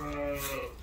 Uh,